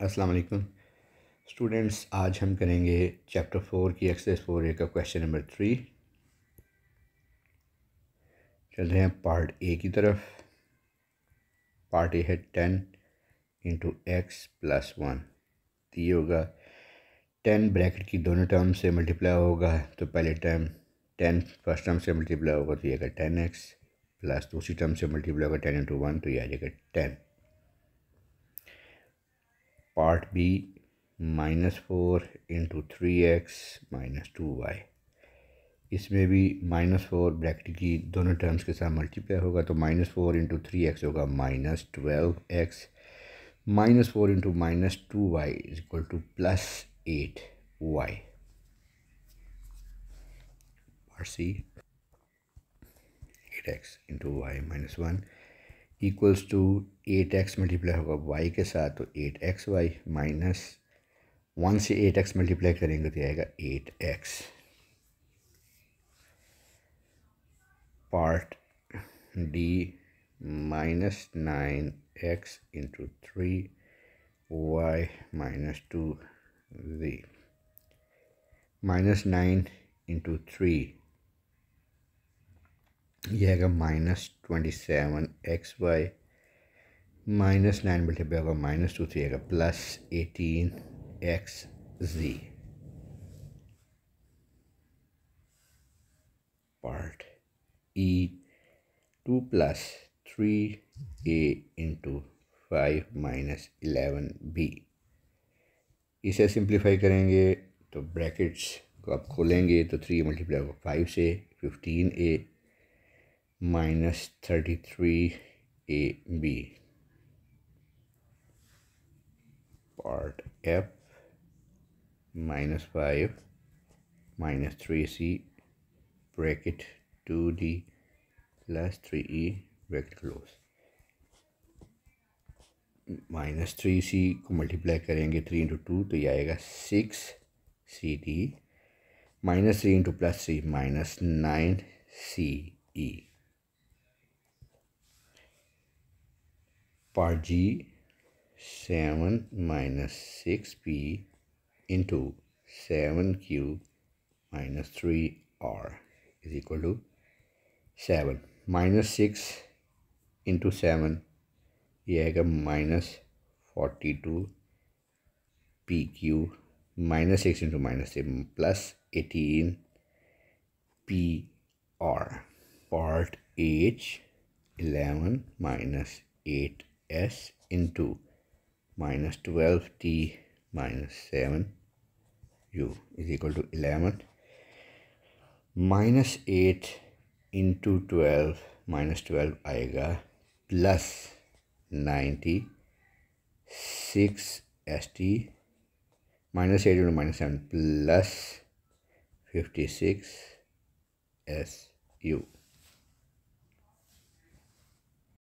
अस्सलाम वालेकुम। स्टूडेंट्स, आज हम करेंगे चैप्टर फोर की एक्सरसाइज फोर ए का क्वेश्चन नंबर थ्री। चल रहे हैं पार्ट ए की तरफ़। पार्ट ए है ten into x plus one तो ये होगा, टेन ब्रैकेट की दोनों टर्म से मल्टीप्लाई होगा तो पहले टर्म टेन, फ़र्स्ट टर्म से मल्टीप्लाई होगा तो ये आएगा टेन एक्स प्लस दूसरी टर्म से मल्टीप्लाई होगा टेन इंटू वन तो ये आ जाएगा ten. Part B minus four into three x minus two y इसमें भी माइनस फोर ब्रैकेट की दोनों टर्म्स के साथ मल्टीप्लाई होगा तो minus four into three x होगा minus twelve x minus four into minus two y is equal to plus eight y part C eight x into y minus one equals to eight x multiply होगा Y के साथ तो eight x y minus one से eight x multiply करेंगे तो आएगा eight x part D minus nine x into three y minus two z minus nine into three ये आएगा minus twenty seven x y, minus nine multiply होगा minus two three आएगा plus eighteen x z. Part E, two plus three a into five minus eleven b. इसे simplify करेंगे तो brackets को आप खोलेंगे तो थ्री मल्टीप्लाई होगा फाइव से fifteen a. Minus 33AB. Part F, minus 5 minus 3C bracket 2D plus 3E bracket close. Minus three c को मल्टीप्लाई करेंगे थ्री इंटू टू तो ये आएगा six c d minus three into plus three minus nine c e part G 7 minus 6p into 7q minus 3r is equal to 7 minus 6 into 7 ये आएगा minus forty two p q minus six into minus seven plus eighteen p r part H eleven minus eight s into minus 12t minus 7 u is equal to 11 minus 8 into 12 minus 12 आएगा plus 90 6 st minus 8 into minus 7 plus 56 su